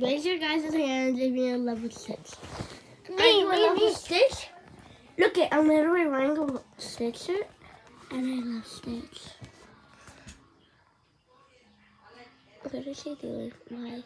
Raise your guys' hands if you're level six. Me, Are you me, level six? Look it, I'm literally wearing a stitcher, and I love Stitch. What is she doing? Why?